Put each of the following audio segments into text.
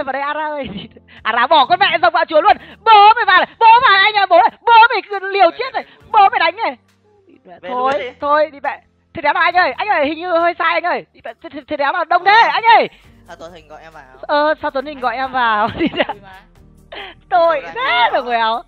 ơi vào đây ara ơi. Ara bỏ con mẹ dòng vào chúa luôn. Bố mày vào này bố vào anh ơi bố ơi. Bố mày liều chết này bố mày đánh này. Thôi thôi đi mẹ thế đéo nào anh ơi anh ơi hình như hơi sai anh ơi. Thế, đéo nào đông thế anh ơi. Sao tuấn hình gọi em vào? Ờ sao tuấn hình gọi em vào? Tôi thế rồi người áo.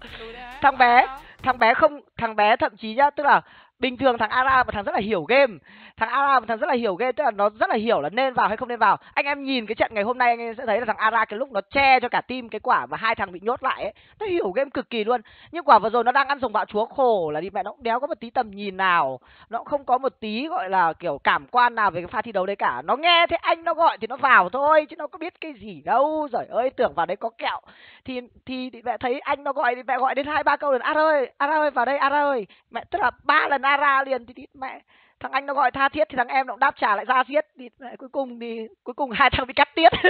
Thằng bé thằng bé không thằng bé thậm chí nhá tức là bình thường thằng ara một thằng rất là hiểu game thằng ara một thằng rất là hiểu game tức là nó rất là hiểu là nên vào hay không nên vào. Anh em nhìn cái trận ngày hôm nay anh em sẽ thấy là thằng ara cái lúc nó che cho cả team cái quả và hai thằng bị nhốt lại ấy. Nó hiểu game cực kỳ luôn. Nhưng quả vừa rồi nó đang ăn dùng bạo chúa khổ là đi mẹ nó cũng đéo có một tí tầm nhìn nào. Nó cũng không có một tí gọi là kiểu cảm quan nào về cái pha thi đấu đấy cả. Nó nghe thấy anh nó gọi thì nó vào thôi chứ nó có biết cái gì đâu. Rồi ơi tưởng vào đấy có kẹo. Thì thì, thì mẹ thấy anh nó gọi thì mẹ gọi đến hai ba câu lần ara ơi ara ơi vào đây ara ơi. Mẹ tức là ba lần ara liền thì, thì mẹ thằng anh nó gọi tha thiết thì thằng em nó cũng đáp trả lại ra thiết thì cuối cùng thì cuối cùng hai thằng bị cắt tiết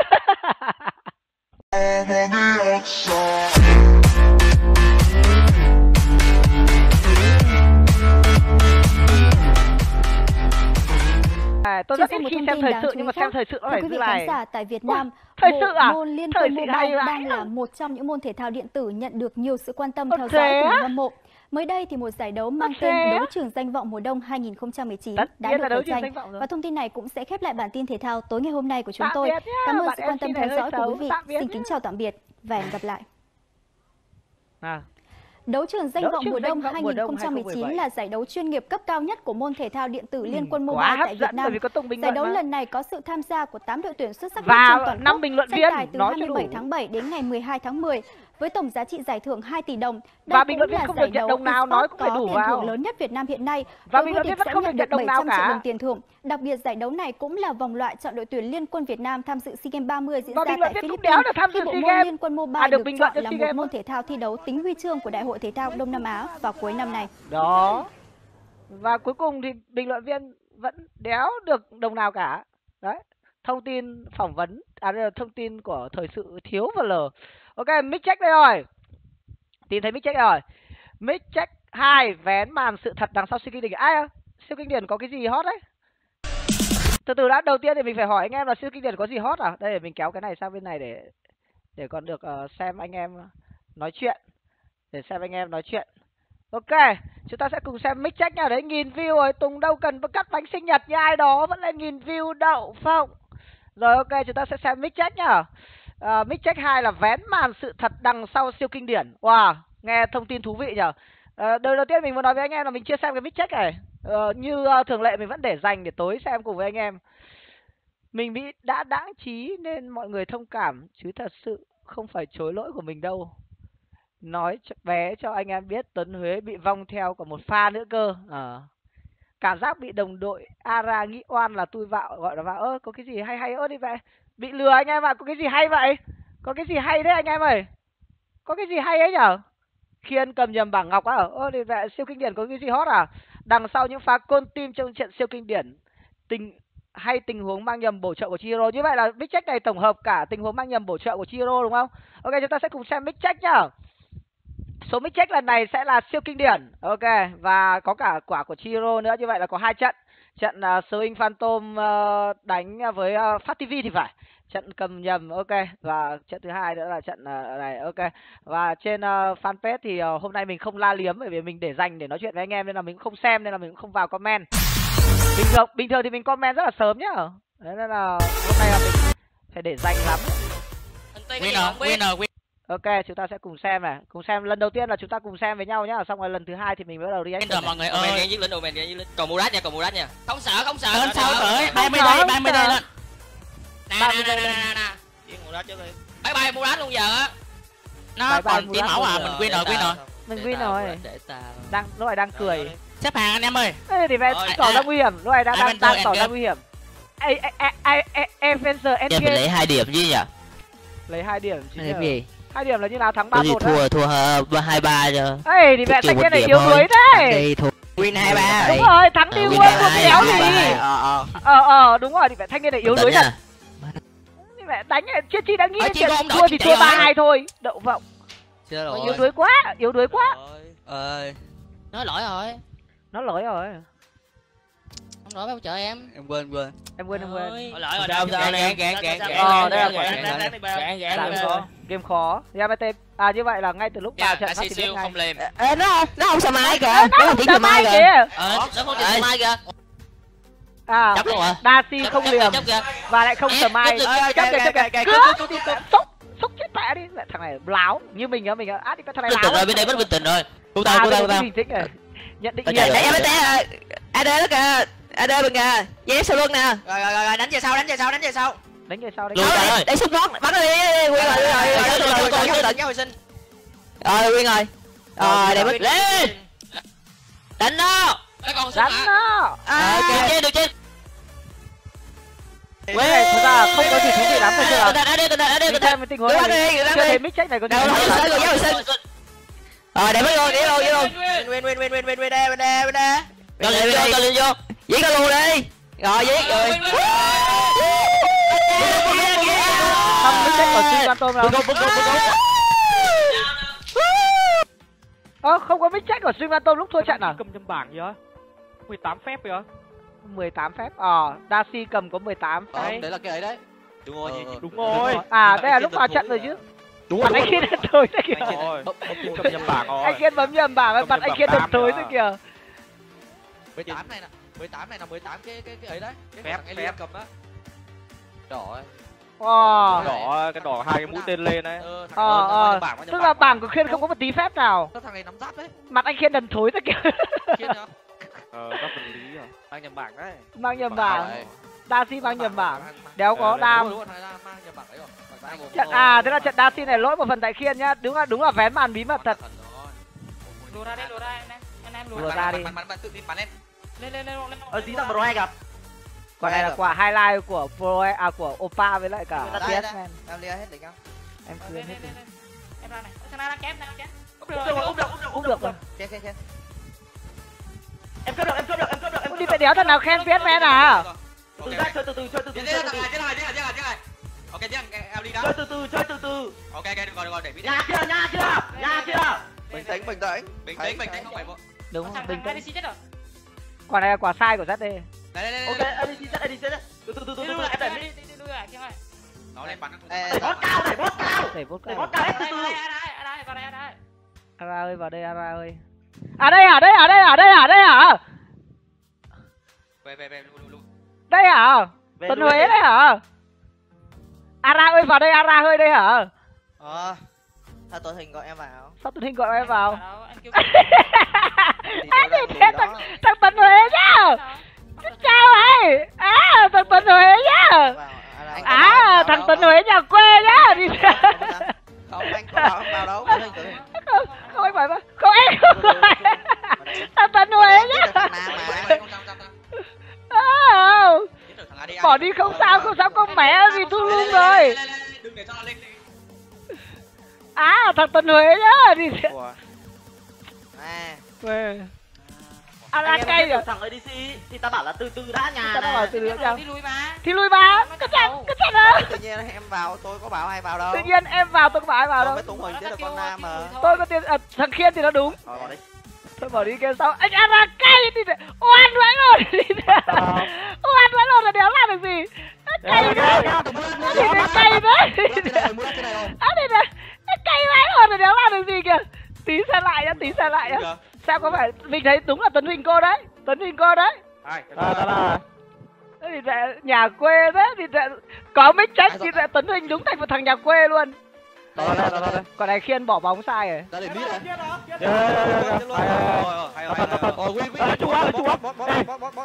À, tôi rất ít khi xem thời sự nhưng mà xem thời sự nó phải như này. giả tại Việt Nam, thời sự à? môn liên thời quân mobile đang là một trong những môn thể thao điện tử nhận được nhiều sự quan tâm Ồ, theo dõi của người hâm mộ. Mới đây thì một giải đấu mang tên? Đấu trường danh vọng mùa đông 2019 Tất đã được là đấu tranh. Và thông tin này cũng sẽ khép lại bản tin thể thao tối ngày hôm nay của chúng tôi. Cảm ơn sự quan tâm theo dõi của quý vị. Xin kính chào tạm biệt và hẹn gặp lại. À. Đấu trường danh Đấu vọng mùa đông vọng mùa đông 2019 2017 là giải đấu chuyên nghiệp cấp cao nhất của môn thể thao điện tử Liên quân Ừ, Mobile tại Việt Nam. Giải đấu mà. lần này có sự tham gia của 8 đội tuyển xuất sắc Và nhất trên toàn năm quốc, bình luận tranh viên, tài từ nói cho 27 đủ. tháng 7 đến ngày 12 tháng 10 với tổng giá trị giải thưởng 2 tỷ đồng. Và Đây bình cũng luận viên không được nhận đồng nào, nói cũng phải đủ vào. thưởng lớn nhất Việt Nam hiện nay. Và bình luận viên vẫn không được nhận đồng nào 700 triệu cả. đồng tiền thưởng. Đặc biệt giải đấu này cũng là vòng loại chọn đội tuyển Liên quân Việt Nam tham dự SEA Games 30 diễn Và ra bình tại Philippines. đéo được tham Khi bộ môn. Liên quân Mobile À, được được bình luận chọn là một môn thể thao thi đấu tính huy chương của Đại hội Thể thao Đông Nam Á vào cuối năm nay. đó và cuối cùng thì bình luận viên vẫn đéo được đồng nào cả đấy thông tin phỏng vấn à đây là thông tin của thời sự thiếu và lờ ok mic check đây rồi. Tìm thấy mic check rồi. Mic check hai vén màn sự thật đằng sau siêu kinh điển. Ai à? siêu kinh điển có cái gì hot đấy? Từ từ đã đầu tiên thì mình phải hỏi anh em là siêu kinh điển có gì hot à? Đây để mình kéo cái này sang bên này để để còn được uh, xem anh em nói chuyện. Để xem anh em nói chuyện. Ok chúng ta sẽ cùng xem mic check nha. Đấy nghìn view rồi tùng đâu cần cắt bánh sinh nhật như ai đó vẫn lên nghìn view đậu phộng. Rồi ok chúng ta sẽ xem mic check nhá uh, mic check hai là vén màn sự thật đằng sau siêu kinh điển. Wow nghe thông tin thú vị nhở? Ờ, uh, đầu đầu tiên mình muốn nói với anh em là mình chưa xem cái mic check này. Uh, như uh, thường lệ mình vẫn để dành để tối xem cùng với anh em. Mình bị đã đãng trí nên mọi người thông cảm chứ thật sự không phải chối lỗi của mình đâu. Nói cho, bé cho anh em biết Tuấn Huế bị vong theo còn một pha nữa cơ. Ờ. Cảm giác bị đồng đội Ara nghĩ oan là tôi vạo gọi là vạo. ơ có cái gì hay hay ơ đi vậy bị lừa anh em ạ, có cái gì hay vậy? Có cái gì hay đấy anh em ơi? Có cái gì hay ấy nhở? Khiên cầm nhầm bảng ngọc á, ơ, thì vậy siêu kinh điển có cái gì hot à? Đằng sau những pha côn tim trong trận siêu kinh điển, tình, hay tình huống mang nhầm bổ trợ của Chiro như vậy là mic check này tổng hợp cả tình huống mang nhầm bổ trợ của Chiro đúng không? Ok, chúng ta sẽ cùng xem mic check nhá. Số mic check lần này sẽ là siêu kinh điển. Ok, và có cả quả của Chiro nữa. Như vậy là có hai trận trận uh, Swing Phantom uh, đánh với uh, Phát TV thì phải. Trận cầm nhầm ok. Và trận thứ hai nữa là trận uh, này ok. Và trên uh, fanpage thì uh, hôm nay mình không la liếm bởi vì mình để dành để nói chuyện với anh em nên là mình cũng không xem nên là mình cũng không vào comment. Bình thường bình thường thì mình comment rất là sớm nhá. Đấy nên là hôm nay là mình phải để dành lắm. Winner winner winner ok chúng ta sẽ cùng xem này cùng xem lần đầu tiên là chúng ta cùng xem với nhau nhá xong rồi lần thứ hai thì mình bắt đầu winner mọi người ơi nghe dứt lính, Omen nghe dứt lính. Còn Murat nha, còn Murat nha. Không sợ, không sợ. lên không sau tới Không 30 sợ, giây không 30 sợ. giây lên Nè, 30 nè, nè, nè, lên. nè. Giết Murat trước đi Bye bye Murat luôn giờ á. nó còn chỉ mẫu à mình Để winner tao, winner Mình win rồi. Đang lúc này đang cười xếp hàng anh em ơi Ê, thì về Rồi, tỏ ra à, nguy hiểm lúc này đang đang đang tỏ ra nguy hiểm Ê, ê, ê, ê, ê, Avenger Em phải Endgame lấy hai điểm chứ nhỉ? lấy hai điểm chứ Lấy gì? Hai điểm là như nào thắng ba một thua thua ờ, hai ba cho. ê thì mẹ một niên này yếu đuối thua. win hai ba đúng rồi thắng đi Ờ, win thua kéo gì ờ ờ ờ ờ đúng rồi thì mẹ thanh niên này yếu đuối thật thì mẹ đánh chia chi đã nghĩ Ờ, đến chuyện không, thua thì thua ba hai thôi đậu vọng Chết rồi. yếu đuối quá yếu đuối quá Ơi. nói lỗi rồi nó lỗi rồi Ông nội bao chợ em. Em quên quên. em quên em quên lỗi rồi Sao, đó. sao, Gạn, gạn, gạn, gạn, gạn, gạn, Ờ, là gạn, gạn, gạn, game khó Yamete à như vậy là ngay từ lúc vào Dạ, trận xì thì biết ngay không liềm. Ê, nó không, nó không sao mai kìa. Nó không tờ sao mai kìa. Ờ, nó không Ê. chịu mai kìa. à Chấp luôn hả? Không liềm và lại không tờ mai chấp kìa, chấp kìa chấp kìa kìa, Cướp! xúc xúc chết mẹ đi thằng này láo như mình á mình á át đi cái thằng này Bình láo tĩnh rồi, bên đây bất bình tĩnh rồi. Cô À, tao, cô đây tao, cô tao. bình nhận định nhiều đấy. em té à. AD đó kìa. AD bên kìa. Dễ sau luôn nè. Rồi rồi rồi đánh về sau đánh về sau đánh về sau. Đánh về sau đánh về sau. ơi. Để sút nón, bắn đi. Nguyên rồi, nguyên rồi. Rồi, rồi, rồi, rồi, rồi, rồi. Kéo hồi sinh. Rồi, Nguyên rồi. Rồi, để mất lên. Đánh nó. Cái con súng đánh nó À, được trên, được trên. này thực ra không có gì thú vị lắm phải chưa thận, AD, cẩn thận, AD, mình cẩn xem thận. cái tình huống Cứ bắn này đi, chưa đi. thấy mic check này có gì Đâu, thú vị đâu, lắm. đâu, đâu, đâu, đâu. Rồi, để mất luôn, để luôn, để luôn. Win win win win win win bên đây bên đây bên đây. Cho lên vô, cho lên vô. Dí cả luôn đi. Rồi, dí, rồi. Thăm mic check của Suy Quan Tôm nào Bưng bưng bưng bưng ơ không có mic check của Suy Quan Tôm lúc thua trận à? Cầm trong bảng vậy 18 phép vậy 18 phép. Ờ Daci cầm có 18 Không, phép. đấy là cái ấy đấy. Đúng rồi. đúng rồi. À đây là lúc vào trận rồi chứ. Đúng mặt anh kia đần thối thế kìa. Rồi. cầm nhầm bảng rồi. Anh kia bấm nhầm bảng Cầm mặt nhầm anh kia bảng đần thối thế tám kìa 18 này nè. 18 này là 18 cái cái cái ấy đấy. Cái Phép, thằng ấy phép. cầm á. Đỏ ấy. ờ đỏ cái đỏ hai cái mũi tên lên đấy Ờ, ờ ờ bảng, tức là bảng. bảng của khiên không có một tí phép nào thằng này nắm giáp đấy. mặt anh khiên đần thối thế kìa Kiên nhá. ờ có vật lý rồi Mang nhầm bảng đấy. mang nhầm Bảng bảng. Daci mang nhầm bảng đéo có Ờ, đam bảng. Bảng trận à thế là trận Daci này lỗi một phần tại khiên nhá đúng là đúng là vén màn bí mật thật. Lùa ra đây, lùa ra em. Anh em lùa. Lùa ra đi. Bắn bắn bắn tự tin bắn lên. Lên lên lên lên. Ờ tí thằng Pro hay gặp. quả này là quả highlight của pro à của Opa với lại cả. PS man Em lia hết đỉnh không? em chưa lên hết lên lên. Em ra này. Thằng đang kém, đang kém. Úp Úp được, được, úp được. cũng được rồi Trên trên trên. em cướp được em cướp được em cướp được em đi phải đéo thằng nào khen PS man à từ từ ra chơi từ từ chơi từ từ chơi từ từ này, trên này, trên này, trên này, trên này. Ok chưa? Em đi đó. chơi từ từ chơi từ từ Ok ok được rồi được rồi để video. nhà chưa nhà chưa nhà chưa Bình tĩnh bình tĩnh. Bình tĩnh bình tĩnh không phải vội. đúng Thằng bình tĩnh chết. Quả này là quả sai của ZD Đây đây đây. ok adc set adc set từ từ từ từ Đi lại, đẩy đi đi đi lui lại, Kiên ơi. Nó lên bắn. đẩy bót cao đẩy bót cao đẩy đẩy cao bót cao hết từ Đây, từ đây, đây, đây, vào đây, vào đây. Ara ơi vào đây Ara ơi à đây à đây à đây à đây à đây à Về về về lưu lưu. đây à lui Huế đi. đấy hả Ara ơi vào đây Ara ơi đây hả Ờ. Sao tôi hình gọi em vào? sao Tuấn Hình gọi em vào? anh kêu đi thế thằng thằng Tuấn Huế nhá! Chào ấy à thằng Tuấn Huế nhá! À thằng Tuấn Huế nhà quê nhá đi Không anh không vào đâu. Tôi tôi không không anh phải mà không anh không phải thằng Tuấn Huế nhá. À, bỏ đi. không sao không sao con mẹ vì thu luôn rồi. Đừng để cho nó lên. À thằng Tuấn Huế nhá đi À. về à anh là em cây rồi thằng adc thì ta bảo là từ từ đã nhà ta đã bảo này từ từ chào Đi lui mà. thì lui mà. Cái trận cái trận đó Tự nhiên em vào tôi có bảo ai vào đâu. tự nhiên em vào tôi có bảo ai vào Tôi đâu mới tung mình giết được con Nam mà. tôi có tiền à, thằng khiên thì nó đúng. Vào đi. thôi bỏ đi kia sau anh ăn ra cây đi nè. oan vãi rồi đi nè. oan vãi rồi là đéo làm được gì? Cây đấy. Nó thì cây đấy á đi nè cây vãi rồi là đéo làm được gì kìa tí xem lại nhá tí xem lại nhá sao có phải mình thấy đúng là tuấn huỳnh cô đấy tuấn huỳnh cô đấy ai Thế thì lại nhà quê thế thì lại có mic check thì lại tuấn huỳnh đúng thành một thằng nhà quê luôn ta ta ta ta còn này khiên bỏ bóng sai rồi Ra để biết này.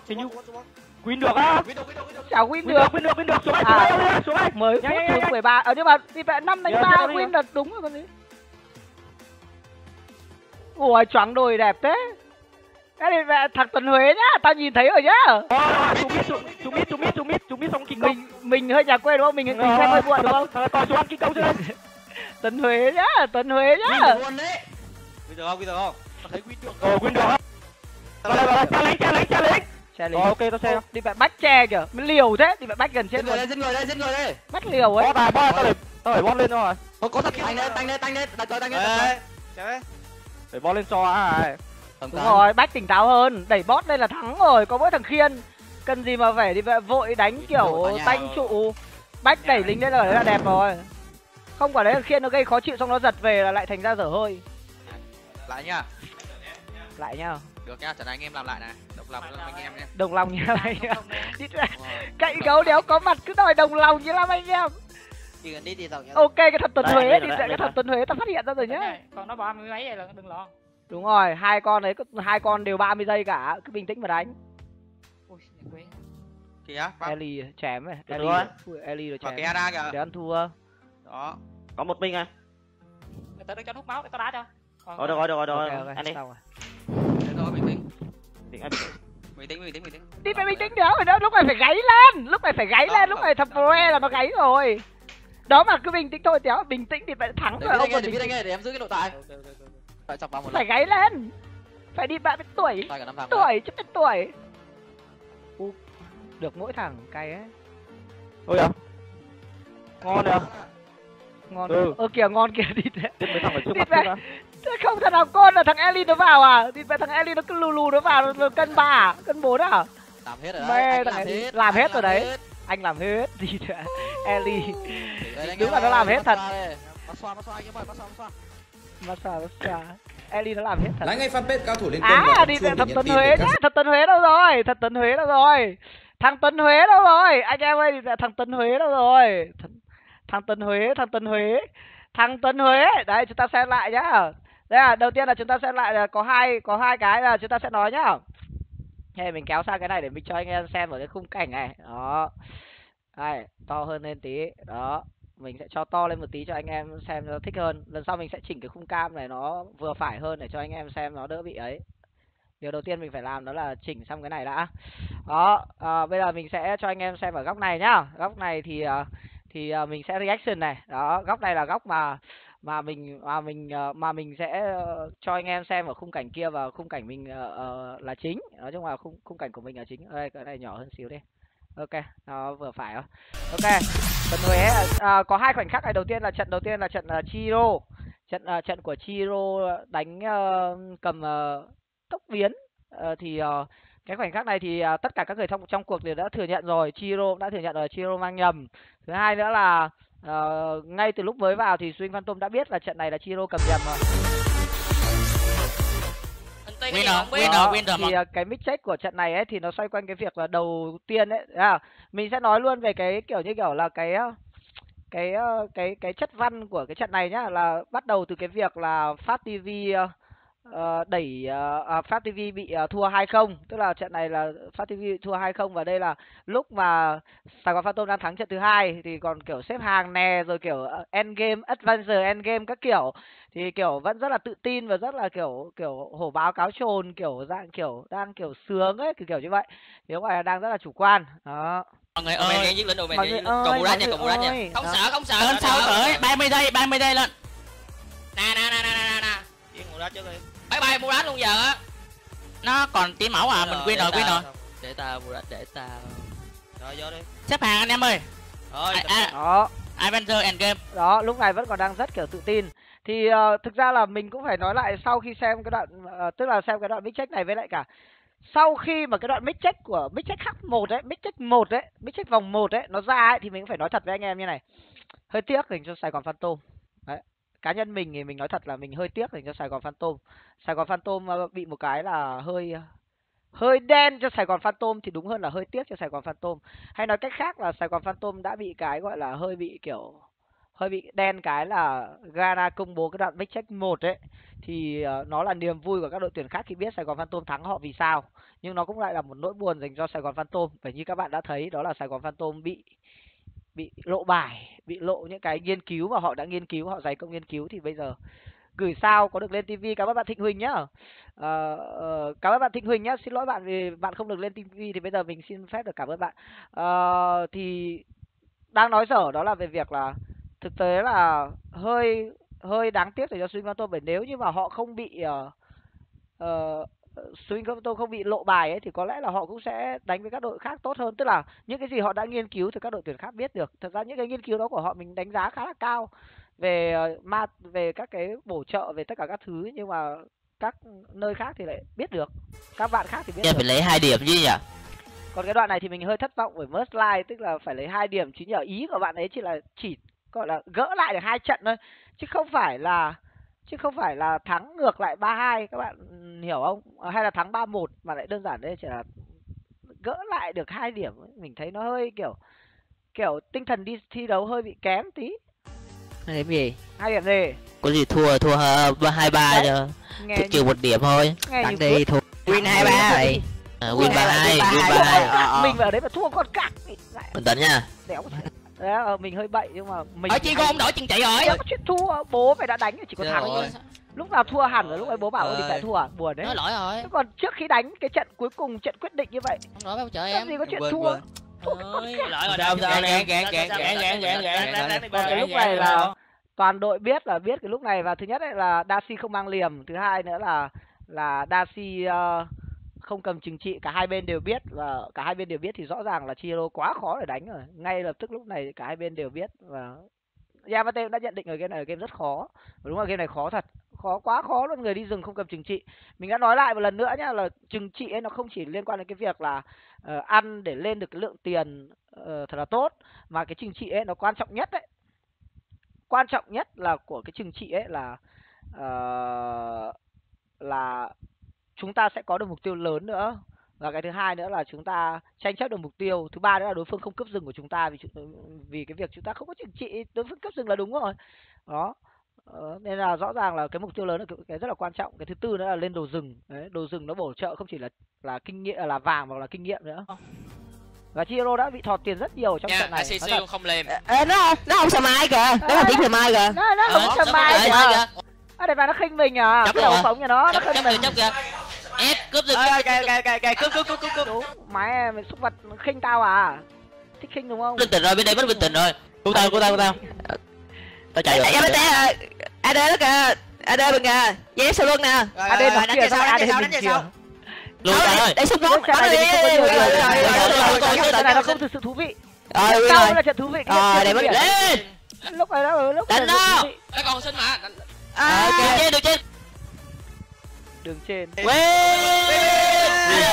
hình như win được á chào win win được được win được win được. Xuống đây À. xuống đây xuống đây mới phút thứ nhanh. 13 ở nhưng mà đi vẽ năm đánh ba win là đúng rồi con gì ủa choáng đồi đẹp thế. Cái này vẽ thằng Tuấn Huế nhá tao nhìn thấy rồi nhá. Ờ, chúng biết chúng biết chúng biết chúng biết chúng biết xong kinh công mình mình hơi nhà quê đúng không? Mình mình xem hơi muộn đúng không? Còn xuống ăn kinh công chưa Tuấn Huế nhá Tuấn Huế nhá. Bây giờ không, bây giờ không. Tao thấy win được. ờ win được. Á vào đây cha lính cha lính che ờ ok tao xem đi vẽ bách che kìa. Mới liều thế đi vẽ bách gần chết đây, giết người đây, giết người đây. bách liều ấy. Bó tài bó tao để tao để bot lên cho rồi Có có thật tăng lên, tăng lên, tăng lên, đặt rồi tăng lên. rồi. Chào để bot lên cho ai. Đúng rồi bách tỉnh táo hơn. Đẩy bot lên là thắng rồi có mỗi thằng khiên. Cần gì mà phải đi vội đánh kiểu tanh rồi. trụ. Bách đẩy lính lên là đấy là đẹp rồi. Không quả đấy là khiên nó gây khó chịu xong nó giật về là lại thành ra dở hơi. Lại nha lại nhá được nha trận này anh em làm lại này. Độc lập với anh em nha đồng lòng không. Đi ra, cậy gấu đéo có mặt cứ đòi đồng lòng như lắm anh em. Chỉ cần đi thì tổng ok cái thật tuần huế đi cái rồi. tuần huế ta phát hiện ra rồi nhá. còn nó ba mươi mấy là đừng lo. Đúng rồi hai con đấy hai con đều 30 giây cả cứ bình tĩnh mà đánh. Ui kìa Ellie chém này Được Ellie rồi. Ellie rồi chém. cái ara để kìa. Ăn thua. Đó. Có một mình à. người ta đừng cho hút máu để tao đá cho. Rồi được rồi, được rồi, được rồi. Ăn đi. Ăn đi. bình tĩnh bình tĩnh bình tĩnh đi phải bình tĩnh nữa phải đó lúc này phải gáy lên lúc này phải gáy Đó, lên lúc đó, này thằng đó. pro là nó gáy rồi. Đó mà cứ bình tĩnh thôi téo bình tĩnh thì phải thắng rồi ông anh còn ơi để biết anh em giữ cái nội tại tại chọc vào một phải gáy lên. Phải đi bạn biết tuổi. Tuổi chứ biết tuổi. Được mỗi thằng cay ấy. Ôi à. Ngon được. ngon. Ừ. ơ kìa ngon kìa đi thế. Tiếp mấy thằng ở trước Đi mặt về. Thế không thằng nào con là thằng Ellie nó vào à thì về thằng Ellie nó cứ lù lù nó vào nó cân ba à? cân bốn à làm hết rồi Mê đấy anh thằng làm ấy. hết Làm anh hết rồi đấy. hết. anh làm hết gì thế Ellie anh Đúng em là nó làm hết thật. xoa đây. bắt xoa xoa anh em ơi xoa xoa nó sao Ellie nó làm hết thật Lái ngay fanpage cao thủ liên quân và à đi thật tuấn huế nhá thật tuấn huế đâu rồi thật tuấn huế đâu rồi thằng tuấn huế đâu rồi anh em ơi đi thằng tuấn huế đâu rồi thằng, thằng tuấn huế thằng tuấn huế thằng tuấn huế đấy chúng ta xem lại nhá đây là đầu tiên là chúng ta sẽ lại là có hai có hai cái là chúng ta sẽ nói nhá. Hey, mình kéo sang cái này để mình cho anh em xem ở cái khung cảnh này. Đó. Đây to hơn lên tí. Đó. Mình sẽ cho to lên một tí cho anh em xem nó thích hơn. Lần sau mình sẽ chỉnh cái khung cam này nó vừa phải hơn để cho anh em xem nó đỡ bị ấy. Điều đầu tiên mình phải làm đó là chỉnh xong cái này đã. Đó. À, bây giờ mình sẽ cho anh em xem ở góc này nhá. Góc này thì à, thì à, mình sẽ reaction này. Đó. Góc này là góc mà mà mình mà mình ờ, mà mình sẽ ờ, cho anh em xem ở khung cảnh kia và khung cảnh mình uh, là chính. Nói chung là khung khung cảnh của mình là chính. Đây cái này nhỏ hơn xíu đi. Ok nó vừa phải rồi ok trận huế à, có hai khoảnh khắc này. Đầu tiên là trận đầu tiên là trận uh, chiro. Trận uh, trận của chiro đánh uh, cầm uh, tốc biến. Uh, thì uh, cái khoảnh khắc này thì uh, tất cả các người trong trong cuộc đều đã thừa nhận rồi. Chiro đã thừa nhận rồi. Chiro mang nhầm. Thứ hai nữa là ờ, ngay từ lúc mới vào thì swing phantom đã biết là trận này là chiro cầm nhầm rồi. Cái Winner, không? Biết winner, Đó, winner thì à, cái mic check của trận này ấy thì nó xoay quanh cái việc là đầu tiên ấy. À, mình sẽ nói luôn về cái kiểu như kiểu là cái ờ, cái ờ, cái cái chất văn của cái trận này nhá là bắt đầu từ cái việc là Phát TV ờ, ờ, đẩy ờ, à, Phát TV bị ờ, thua 2-0, tức là trận này là Phát TV thua 2-0 và đây là lúc mà Sài Gòn Phantom đang thắng trận thứ hai thì còn kiểu xếp hàng nè rồi kiểu ờ, end game, adventure end game các kiểu. Thì kiểu vẫn rất là tự tin và rất là kiểu kiểu hổ báo cáo trồn kiểu dạng kiểu đang kiểu sướng ấy kiểu kiểu như vậy. Thì không phải là đang rất là chủ quan. Đó. Mọi người ơi. Mọi người ơi Cầu Murat mọi nha, người cầu nha. ơi. Không đó. sợ không sợ lên sau tới 30 giây 30 giây lên nè nè nè nè nè nè Giết Murat trước đi. Bye bye Murat luôn giờ á nó còn tí máu à mình win rồi win rồi Để tao Murat để tao. Rồi vô đi. xếp hàng anh em ơi Rồi, à, đó Avenger Endgame đó lúc này vẫn còn đang rất kiểu tự tin thì ờ, thực ra là mình cũng phải nói lại sau khi xem cái đoạn ờ, tức là xem cái đoạn mic check này với lại cả sau khi mà cái đoạn mic check của mic check H1 ấy, mic check 1 ấy, mic check vòng 1 ấy nó ra ấy thì mình cũng phải nói thật với anh em như này. Hơi tiếc dành cho Sài Gòn Phantom. Đấy. Cá nhân mình thì mình nói thật là mình hơi tiếc dành cho Sài Gòn Phantom. Sài Gòn Phantom ờ, bị một cái là hơi ờ, hơi đen cho Sài Gòn Phantom thì đúng hơn là hơi tiếc cho Sài Gòn Phantom. Hay nói cách khác là Sài Gòn Phantom đã bị cái, gọi là, hơi bị, kiểu, hơi bị đen cái là Ghana công bố cái đoạn mic check 1 ấy thì ờ, nó là niềm vui của các đội tuyển khác khi biết Sài Gòn Phantom thắng họ vì sao nhưng nó cũng lại là một nỗi buồn dành cho Sài Gòn Phantom bởi như các bạn đã thấy, đó là Sài Gòn Phantom bị bị lộ bài bị lộ những cái nghiên cứu mà họ đã nghiên cứu họ dày công nghiên cứu thì bây giờ gửi sao có được lên tivi cảm ơn bạn Thịnh Huỳnh nhá. À, cảm ơn bạn Thịnh Huỳnh nhá. Xin lỗi bạn vì bạn không được lên tivi thì bây giờ mình xin phép được cảm ơn bạn. Ờ, thì đang nói dở đó là về việc là thực tế là hơi hơi đáng tiếc để cho Swing Phantom bởi nếu như mà họ không bị uh, uh, Swing Phantom không bị lộ bài ấy thì có lẽ là họ cũng sẽ đánh với các đội khác tốt hơn. Tức là những cái gì họ đã nghiên cứu thì các đội tuyển khác biết được. Thật ra những cái nghiên cứu đó của họ mình đánh giá khá là cao về ờ, ma về các cái bổ trợ về tất cả các thứ nhưng mà các nơi khác thì lại biết được. Các bạn khác thì biết được phải lấy hai điểm chứ nhỉ? Còn cái đoạn này thì mình hơi thất vọng bởi Merge Line tức là phải lấy hai điểm. Chính ở ý của bạn ấy chỉ là chỉ gọi là gỡ lại được hai trận thôi. Chứ không phải là chứ không phải là thắng ngược lại ba hai các bạn hiểu không Ờ, hay là thắng ba một mà lại đơn giản đây chỉ là gỡ lại được hai điểm mình thấy nó hơi kiểu kiểu tinh thần đi thi đấu hơi bị kém tí Hai điểm gì? hai điểm gì Có gì thua thua hai hai ba Chút như, trừ một điểm thôi. như đi thua. Win hai ba rồi. À, win ba hai, win ba hai. Ờ, ờ. mình ở đấy mà thua con cặc Bình tĩnh nha. đéo. Đấy, ờ, mình hơi bậy nhưng mà mình ở chị cô ông đổi chừng chị rồi. Có chuyện thua bố phải đã đánh chỉ có dạ thắng thôi lúc nào thua hẳn rồi lúc ấy bố bảo thì phải thua buồn đấy. Nói lỗi rồi. Thế còn trước khi đánh cái trận cuối cùng trận quyết định như vậy không nói với ông trời em. gì có chuyện quên, thua? quên. thua cái con lỗi rồi đâu sao gạn gạn gạn gạn gạn gạn gạn còn cái lúc này là toàn đội biết là biết cái lúc này và thứ nhất là Dashi không mang liềm thứ hai nữa là là Dashi uh, không cầm chừng trị cả hai bên đều biết và cả hai bên đều biết thì rõ ràng là Chiro quá khó để đánh rồi. Ngay lập tức lúc này cả hai bên đều biết và Yamate cũng đã nhận định ở game này là game rất khó. Và đúng là game này khó thật. Khó quá khó luôn người đi rừng không cầm trừng trị. Mình đã nói lại một lần nữa nhá là trừng trị ấy nó không chỉ liên quan đến cái việc là uh, ăn để lên được cái lượng tiền uh, thật là tốt mà cái trừng trị ấy nó quan trọng nhất đấy quan trọng nhất là của cái trừng trị ấy là uh, là chúng ta sẽ có được mục tiêu lớn nữa. Và cái thứ hai nữa là chúng ta tranh chấp được mục tiêu. Thứ ba nữa là đối phương không cướp rừng của chúng ta vì vì cái việc chúng ta không có trừng trị đối phương cướp rừng là đúng rồi. Đó. Ờ, nên là rõ ràng là cái mục tiêu lớn là cái, rất là quan trọng. Cái thứ tư nữa là lên đồ rừng. Đấy đồ rừng nó bổ trợ không chỉ là là kinh nghiệm là vàng mà là kinh nghiệm nữa. Và Chiro đã bị thọt tiền rất nhiều trong Nha, trận này. ICC nói thật. không liềm. Ê, nó không, nó không sao mai kìa. Nó là tiếng sao mai kìa. nó nó Ờ, không châm mai Đấy, kìa. ở đây mà nó khinh mình à. Chấp cái đầu phóng nhà nó nó khinh chấp mình ép cướp giật cướp ok ok ok cướp cướp cướp cướp cướp. Mày mày xúc vật khinh tao à? Thích khinh đúng không? Bình tĩnh rồi bên đây vẫn bình tĩnh rồi. Cô tao cô tao cô tao. Tao chạy rồi. Chạy bên đây. Ad đó kìa ad bên kìa dễ sao luôn nè. Ad nó kia sao ad đánh về sau lùi trời ơi để xúc nó bắn đi. trận này nó không thực sự thú vị. Rồi sau là trận thú vị rồi ờ, để mất lên. Lúc này đó lúc này đánh nó. nó còn sinh mà. À. Ờ, ok được chết đường trên.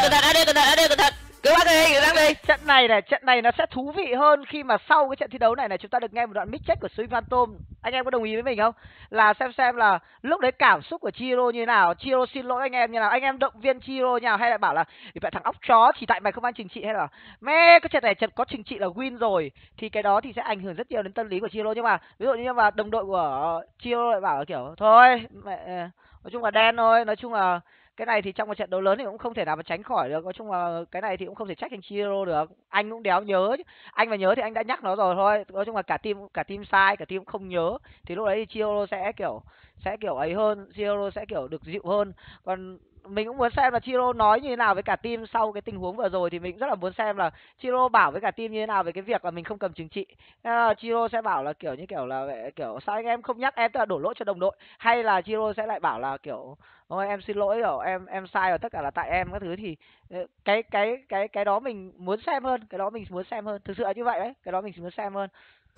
Cẩn thận, AD, cẩn thận, AD, cẩn thận. Cứ bắn đi, cứ bắn đi. trận này này trận này nó sẽ thú vị hơn khi mà sau cái trận thi đấu này này chúng ta được nghe một đoạn mic check của Swing Phantom. Anh em có đồng ý với mình không? Là xem xem là lúc đấy cảm xúc của Chiro như nào. Chiro xin lỗi anh em như nào anh em động viên Chiro như nào hay là bảo là "Thì tại thằng óc chó chỉ tại mày không ăn trình trị. Hay là mẹ cái trận này trận có trình trị là win rồi. Thì cái đó thì sẽ ảnh hưởng rất nhiều đến tâm lý của Chiro nhưng mà ví dụ như mà đồng đội của Chiro lại bảo là kiểu thôi mẹ nói chung là đen thôi, nói chung là cái này thì trong một trận đấu lớn thì cũng không thể nào mà tránh khỏi được. Nói chung là cái này thì cũng không thể trách anh Chiro được. Anh cũng đéo nhớ anh mà nhớ thì anh đã nhắc nó rồi thôi. Nói chung là cả team cả team sai, cả team cũng không nhớ. Thì lúc đấy thì Chiro sẽ kiểu sẽ kiểu ấy hơn, Chiro sẽ kiểu được dịu hơn. Còn mình cũng muốn xem là Chiro nói như thế nào với cả team sau cái tình huống vừa rồi thì mình rất là muốn xem là Chiro bảo với cả team như thế nào về cái việc là mình không cầm trừng trị là Chiro sẽ bảo là kiểu như kiểu là kiểu sao anh em không nhắc em tức là đổ lỗi cho đồng đội hay là Chiro sẽ lại bảo là kiểu ôi em xin lỗi rồi em em sai rồi tất cả là tại em các thứ thì ờ, cái cái cái cái đó mình muốn xem hơn cái đó mình muốn xem hơn. Thực sự là như vậy đấy cái đó mình muốn xem hơn.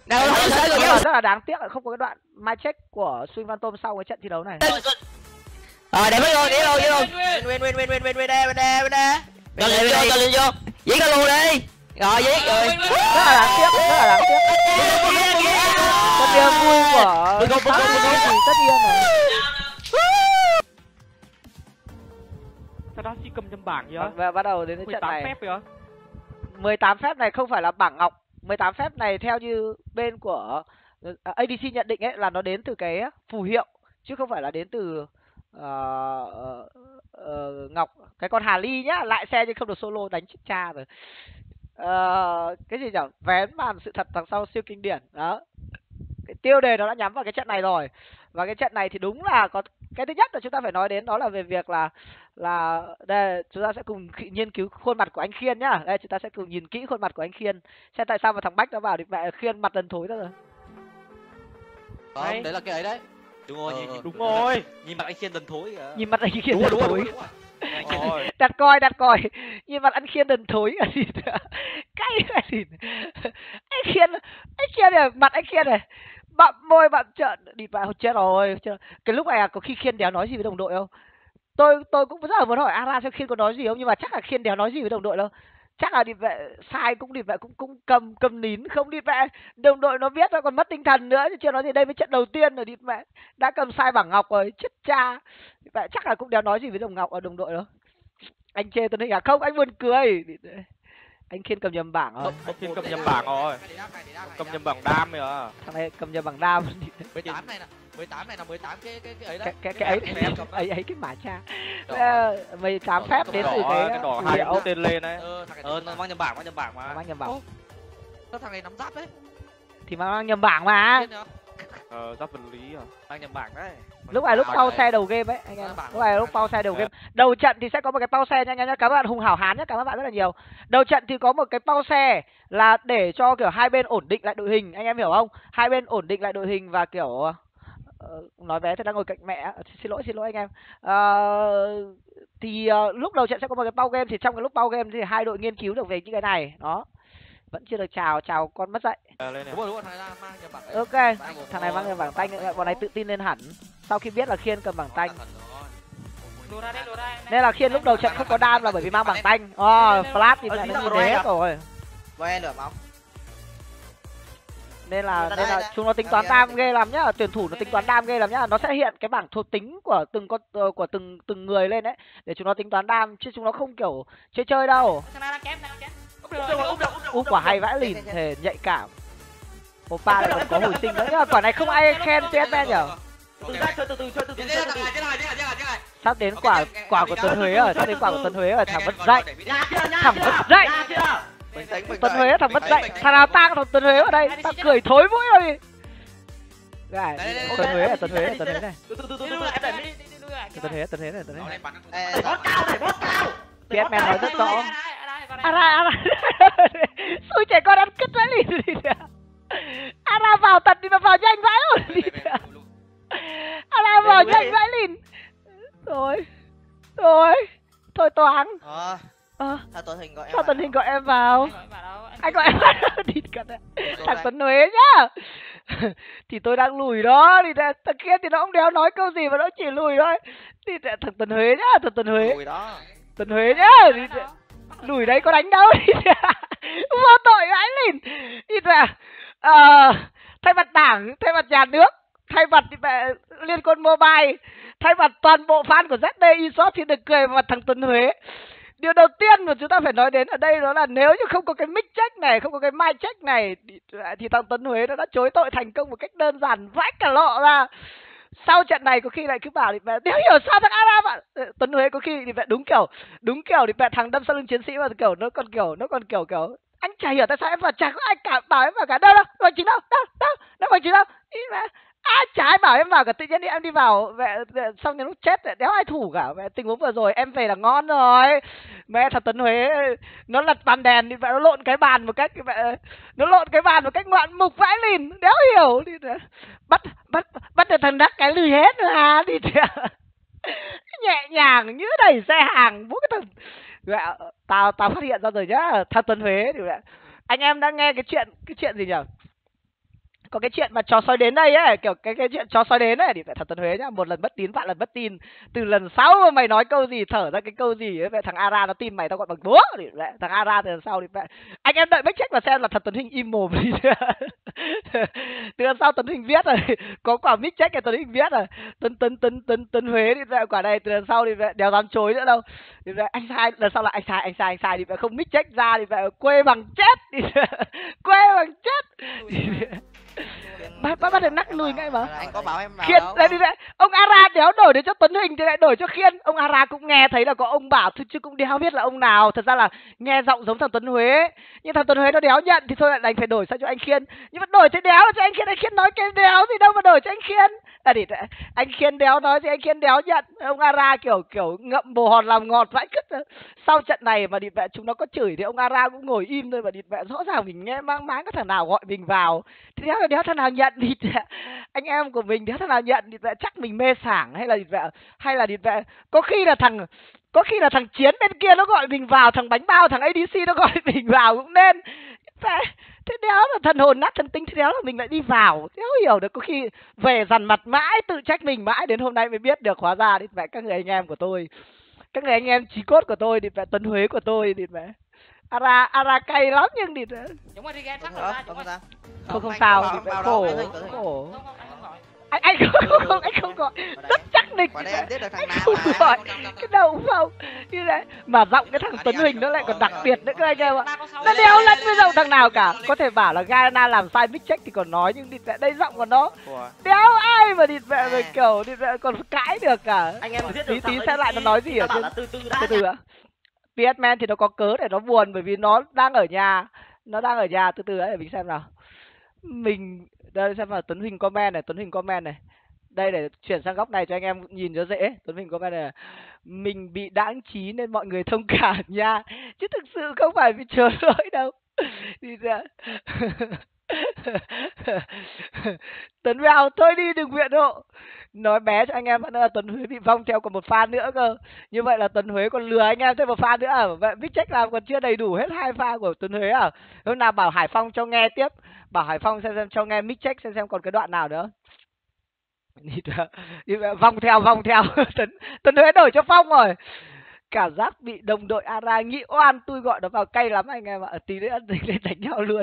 Đâu, rất là đáng tiếc là không có cái đoạn my check của Swing Phantom sau cái trận thi đấu này Rồi, để mới vô, để vô, để vô. Win, win, win, win, win, win, win đây, win đây, win đây. Cho lên vô, cho lên vô. Giết cái luôn đi. Rồi, giết rồi. rất là đáng tiếc rất là đáng tiếc tất nhiên vui không, bưng không, bưng không. thì tất nhiên rồi Sao đó chỉ cầm trong bảng vậy? và bắt đầu đến cái trận 18 này phép vậy? 18 phép này không phải là bảng ngọc 18 phép này theo như bên của ờ, ADC nhận định ấy là nó đến từ cái phù hiệu chứ không phải là đến từ ờ, ờ, ờ, ngọc cái con Hà Ly nhá lại xe nhưng không được solo đánh chết cha rồi. Ờ, cái gì nhỉ vén màn sự thật đằng sau siêu kinh điển. Đó. Cái tiêu đề nó đã nhắm vào cái trận này rồi. Và cái trận này thì đúng là có cái thứ nhất là chúng ta phải nói đến đó là về việc là là đây chúng ta sẽ cùng nghiên cứu khuôn mặt của anh Khiên nhá. Đây chúng ta sẽ cùng nhìn kỹ khuôn mặt của anh Khiên. Xem tại sao mà thằng Bách nó vào thì mẹ Khiên mặt lần thối ra rồi. Không, đấy là cái ấy đấy. Đúng rồi Ờ, nhìn, ờ. nhìn, Đúng rồi. nhìn mặt anh khiên đần thối kìa nhìn mặt anh Khiên Đúng rồi, đúng rồi, thối đúng rồi. Rồi. đặt coi đặt coi nhìn mặt anh Khiên lần thối là gì nữa cay là gì anh Khiên anh Khiên này mặt anh Khiên này bặm môi bặm trợn đi vào chết rồi chết rồi. cái lúc này à, có khi Khiên đéo nói gì với đồng đội không tôi tôi cũng rất là muốn hỏi Ara xem Khiên có nói gì không nhưng mà chắc là Khiên đéo nói gì với đồng đội đâu chắc là đi vệ sai cũng đi vệ cũng cũng cầm cầm nín không đi vệ. Đồng đội nó biết nó còn mất tinh thần nữa chứ chưa nói gì đây mới trận đầu tiên rồi đi vệ. Đã cầm sai bảng ngọc rồi chết cha. Vệ chắc là cũng đéo nói gì với đồng ngọc ở đồng đội đâu. Anh chê tuấn hình à? Không anh buồn cười. Anh khiên cầm nhầm bảng rồi. Anh khiên cầm nhầm bảng rồi. Cầm nhầm bảng đam rồi à? Thằng này cầm nhầm bảng đam. 18 này nè 18 này là 18 cái cái cái ấy cái đấy cái cái ấy ấy ấy cái mã cha. Đỏ. mười tám phép đến từ cái cái đỏ phù hai mũi tên lên đấy. Ờ thằng này ờ nó mang nhầm bảng mang nhầm bảng mà. Mang nhầm bảng. Sao thằng này nắm giáp đấy? Thì mang nhầm bảng mà. Ờ giáp vật lý à? Mang nhầm bảng đấy. Lúc này lúc pau xe đầu game ấy anh em Ờ, lúc này lúc pau xe đầu Dạ. game. Đầu trận thì sẽ có một cái pau xe nha anh em nhá cảm ơn bạn hùng hảo hán nhá cảm ơn bạn rất là nhiều. Đầu trận thì có một cái pau xe là để cho kiểu hai bên ổn định lại đội hình anh em hiểu không? Hai bên ổn định lại đội hình và kiểu ờ, nói bé thì đang ngồi cạnh mẹ Ờ, xin lỗi xin lỗi anh em. Ờ, thì ờ, lúc đầu trận sẽ có một cái pau game thì trong cái lúc pau game thì hai đội nghiên cứu được về những cái này. Đó. Vẫn chưa được chào chào con mất dạy. À, lên này. Đúng rồi đúng rồi thằng này là mang nhầm bảng đấy ok thằng này mang cái bảng tanh bọn này tự tin lên hẳn. Sau khi biết là khiên cầm bảng tanh ra nên là khiên lúc đầu trận không có đam là bởi vì mang bảng tanh ờ flash thì lại nó nhìn thế hết rồi. Quen được không? Nên là nên đây, là chúng nó tính toán đam ghê lắm nhá tuyển thủ nó tính toán đam ghê lắm nhá nó sẽ hiện cái bảng thuộc tính của từng con ờ, của từng từng người lên đấy để chúng nó tính toán đam chứ chúng nó không kiểu chơi chơi đâu úp Úp được được, úp được, úp được, u úp được. quả hay vãi lìn thể nhạy cảm Oppa lại còn có hồi sinh nữa quả này không ai khen TSM nhở sắp đến quả quả của Tuấn Huế rồi sắp đến quả của Tuấn Huế rồi thằng mất dậy Thằng mất dậy. Bình Tuấn tĩnh, Huế thằng mất tĩnh. thằng nào tang thằng Tuấn Huế ở đây tao cười thối mũi rồi Tuấn đây, Huế à, Tuấn Huế à, Tuấn Huế này Từ từ từ từ đi từ lui em lại đẩy đi đi. đi lui lại Tuấn Huế Tuấn Huế này Tuấn Huế bot cao, đẩy bot cao. TSM cao. nói rất rõ à Ara Ara xui trẻ con ăn cứt vãi lìn đi Ara vào tật đi mà vào nhanh vãi luôn đi Ara vào nhanh vãi lìn rồi rồi thôi toán Ờ, sao tuấn hình gọi em sao vào? tần hình gọi em vào? Anh gọi vào đâu? Anh gọi em vào. Cận đấy Tôi thằng. Tuấn Huế nhá. Thì tôi đang lùi đó. Thì thằng kia thì nó không đéo nói câu gì mà nó chỉ lùi thôi. Thì thằng Tuấn Huế nhá thằng Tuấn Huế. Lùi đó. Tuấn Huế nhá. Thì lùi đấy có đánh đâu? Đi vô tội vãi lìn đi là ờ thay mặt đảng thay mặt nhà nước thay mặt thì mẹ liên quân mobile thay mặt toàn bộ fan của ZD eShop thì được cười vào mặt thằng Tuấn Huế điều đầu tiên mà chúng ta phải nói đến ở đây đó là nếu như không có cái mic check này không có cái mic check này thì, thì thằng Tuấn Huế nó đã chối tội thành công một cách đơn giản vãi cả lọ ra. Sau trận này có khi lại cứ bảo thì mẹ nếu hiểu sao thằng Aram ạ? Ờ, Tuấn Huế có khi thì mẹ đúng kiểu đúng kiểu thì mẹ thằng đâm sau lưng chiến sĩ mà kiểu nó còn kiểu nó còn kiểu kiểu anh chả hiểu tại sao em vào chả có ai cả bảo em vào cả đâu đâu bằng chính đâu đâu đâu nó bằng chính đâu. Ý mẹ À, ai trái bảo em vào cả tự nhiên đi em đi vào mẹ, mẹ xong đến lúc chết mẹ đéo ai thủ cả. Mẹ tình huống vừa rồi em về là ngon rồi. Mẹ thật Tuấn Huế nó lật bàn đèn thì mẹ nó lộn cái bàn một cách mẹ nó lộn cái bàn một cách ngoạn mục vãi lìn đéo hiểu. Đi bắt bắt bắt được thằng đắc cái lười hết là đi nhẹ nhàng như đẩy xe hàng bố cái thằng mẹ, tao tao phát hiện ra rồi nhá thằng Tuấn Huế thì mẹ anh em đã nghe cái chuyện cái chuyện gì nhỉ có cái chuyện mà chó sói đến đây ấy kiểu cái cái chuyện chó sói đến ấy thì phải thật Tuấn Huế nhá. Một lần bất tín vạn lần bất tin. Từ lần sau mà mày nói câu gì thở ra cái câu gì ấy vậy thằng Ara nó tin mày tao gọi bằng búa thì vậy thằng Ara từ lần sau thì vậy anh em đợi bách check và xem là thật Tuấn Hình im mồm đi. Từ lần sau Tuấn Hình viết rồi có quả mic check cái Tuấn Hình viết rồi. Tuấn Tuấn Tuấn Tuấn Tuấn Huế thì vậy quả này từ lần sau thì vậy đéo dám chối nữa đâu. Thì vậy anh sai. Lần sau là anh sai anh sai anh sai. Thì vậy không mic check ra thì vậy quê bằng chết. Thì quê bằng chết bắt bắt bắt được nắc lùi ngay mà. Anh có bảo em khiên đâu? đây đi vậy ông ara đéo đổi đến cho tuấn hình thì lại đổi cho khiên. Ông ara cũng nghe thấy là có ông bảo thôi chứ cũng đéo biết là ông nào. Thật ra là nghe giọng giống thằng tuấn huế. Nhưng thằng tuấn huế nó đéo nhận thì thôi lại đành phải đổi sang cho anh khiên. Nhưng mà đổi thế đéo cho anh khiên. Anh khiên nói cái đéo gì đâu mà đổi cho anh khiên à thì anh khiên đéo nói thì anh khiên đéo nhận. Ông ara kiểu kiểu ngậm bồ hòn làm ngọt vãi cứt sau trận này mà địt mẹ chúng nó có chửi thì ông ara cũng ngồi im thôi, mà địt mẹ rõ ràng mình nghe mang máng có thằng nào gọi mình vào. Thì đéo đéo thằng nào nhận? Thì anh em của mình đéo thằng nào nhận? Thì chắc mình mê sảng hay là địt mẹ hay là địt mẹ có khi là thằng có khi là thằng chiến bên kia nó gọi mình vào, thằng bánh bao, thằng adc nó gọi mình vào cũng nên. Phải thế đéo là thần hồn nát thần tính thế đéo là mình lại đi vào. Đéo hiểu được có khi về dằn mặt mãi tự trách mình mãi đến hôm nay mới biết được hóa ra đi mẹ các người anh em của tôi các người anh em trí cốt của tôi thì mẹ tuấn huế của tôi thì mẹ ara ara cay lắm nhưng thì đi sao? không không anh sao thì vào khổ đâu, anh anh không gọi. anh anh không không anh không gọi rất chắc định đây thế biết được thằng nào không mà. gọi cái đầu không. Như thế. Mà giọng cái thằng Tuấn Huỳnh nó lại còn đặc biệt nữa các anh em ạ. Nó đéo lẫn với giọng thằng nào cả. có thể bảo là Gana làm sai mic check thì còn nói nhưng đi đây giọng của nó. Đéo ai mà địt mẹ rồi kiểu địt mẹ còn cãi được cả. Anh em biết tí tí xem lại nó nói gì ở trên là từ từ đã. từ từ ạ. PS Man thì nó có cớ để nó buồn bởi vì nó đang ở nhà. Nó đang ở nhà từ từ đấy để mình xem nào. Mình đây xem vào Tuấn Huỳnh comment này, Tuấn Huỳnh comment này. Đây, để chuyển sang góc này cho anh em nhìn cho dễ. Tuấn hình comment này mình bị đãng trí nên mọi người thông cảm nha. Chứ thực sự không phải vì chờ lỗi đâu. Đi ra. Tuấn vào thôi đi, đừng viện hộ. Nói bé cho anh em vẫn là Tuấn Huế bị vong theo còn một pha nữa cơ. Như vậy là Tuấn Huế còn lừa anh em thêm một pha nữa à? Vậy Big Check làm còn chưa đầy đủ hết hai pha của Tuấn Huế à? Hôm nào bảo Hải Phong cho nghe tiếp. Bảo Hải Phong xem xem, cho nghe Mic Check xem xem còn cái đoạn nào nữa. Vòng vong theo vong theo. Tuấn Tuấn Huế đổi cho Phong rồi cảm giác bị đồng đội Ara nghĩ oan, tôi gọi nó vào cay lắm anh em ạ. Tí nữa ăn lên đánh nhau luôn.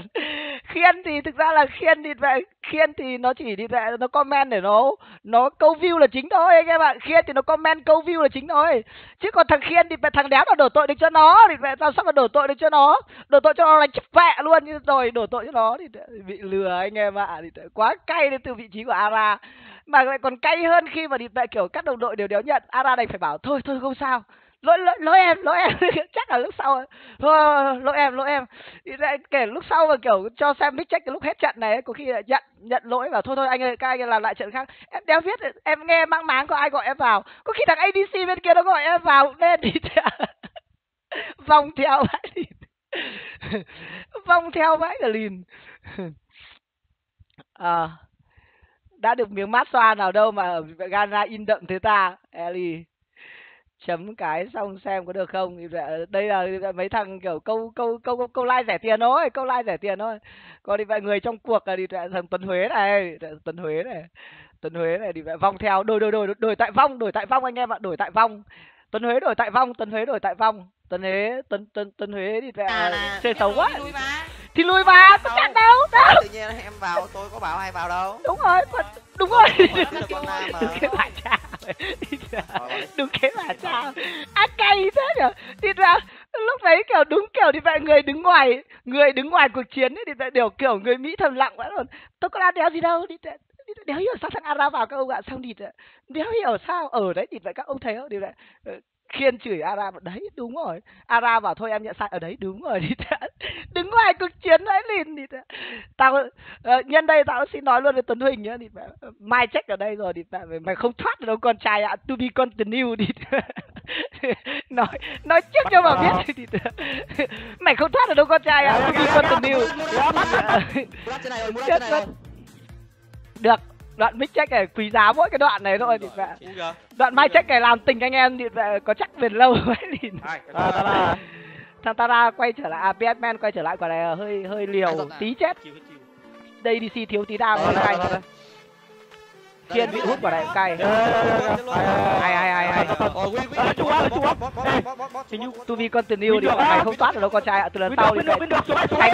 Khiên thì thực ra là khiên thì vậy khiên thì nó chỉ đi vậy nó comment để nó nó câu view là chính thôi anh em ạ. Khiên thì nó comment câu view là chính thôi. Chứ còn thằng khiên thì thằng đéo nó đổ tội được cho nó thì vậy tao sao mà đổ tội được cho nó. Đổ tội cho nó là chụp vẹ luôn như rồi đổ tội cho nó thì bị lừa anh em ạ. Thì quá cay đến từ vị trí của Ara mà lại còn cay hơn khi mà đi vậy kiểu các đồng đội đều đéo nhận Ara đành phải bảo, thôi thôi không sao lỗi lỗi lỗi em lỗi em. Chắc là lúc sau. Thôi lỗi em lỗi em. Thì lại kể lúc sau mà kiểu cho xem mic check cái lúc hết trận này ấy, có khi lại nhận nhận lỗi và thôi thôi anh ơi các anh làm lại trận khác. Em đéo biết em nghe mang máng có ai gọi em vào. Có khi thằng adc bên kia nó gọi em vào nên đi theo. Vòng theo vãi lìn vòng theo vãi cả lìn. À, đã được miếng mát xoa nào đâu mà ở Ghana in đậm thế ta Ellie chấm cái xong xem có được không? Vậy- đây là mấy thằng kiểu câu câu câu câu, câu like rẻ tiền thôi câu like rẻ tiền thôi. Còn thì vậy người trong cuộc là đi vậy thằng Tuấn Huế này Tuấn Huế này Tuấn Huế này thì vậy vong theo. Đổi đổi đổi đổi tại vong đổi tại vong anh em ạ đổi tại vong. Tuấn Huế đổi tại vong Tuấn Huế đổi tại vong. Tuấn Huế Tuấn Tuấn Tuấn Huế thì vậy chơi xấu quá. Lui thì lùi mà có chặn đâu đâu. Tự nhiên em vào tôi có bảo ai vào đâu. đúng rồi đúng rồi. Cái bà cha Rồi, đúng cái bà cha à cay thế nhở? Thì ra lúc đấy kiểu đúng kiểu thì vậy người đứng ngoài người đứng ngoài cuộc chiến ấy thì vậy đều kiểu người mỹ thầm lặng vẫn còn tôi có làm đéo gì đâu đi đéo hiểu sao thằng ara vào các ông ạ? Xong thì đéo hiểu sao ở đấy thì vậy các ông thấy không? Thì vậy khiên chửi ara bảo đấy đúng rồi ara bảo thôi em nhận sai ở đấy đúng rồi đi đứng ngoài cuộc chiến đấy liền thì tao nhân đây tao xin nói luôn với tuấn huỳnh nhá thì mai check ở đây rồi thì vậy, mày không thoát được đâu con trai ạ to be continue đi nói nói trước cho mà biết thì mày không thoát được đâu con trai ạ to be continue Chết được đoạn mic check này quý giá mỗi cái đoạn này thôi thì vậy Cú kìa. đoạn mai check này làm tình anh em thì vậy có chắc bền lâu ấy thì Ai, cái À, ta là thằng Tara quay trở lại à PS Man quay trở lại quả này hơi hơi liều tí chết. Đây DC thiếu tí đam đây, cay. Kiên bị hút quả này cay. Đây, đây, đây, đây. Hay, hay, hay, hay. Ôi, Quy, Quy, À, chú á, chú á. Hình như to be continue mày à, không win thoát được đâu con trai ạ từ lần sau thì đây.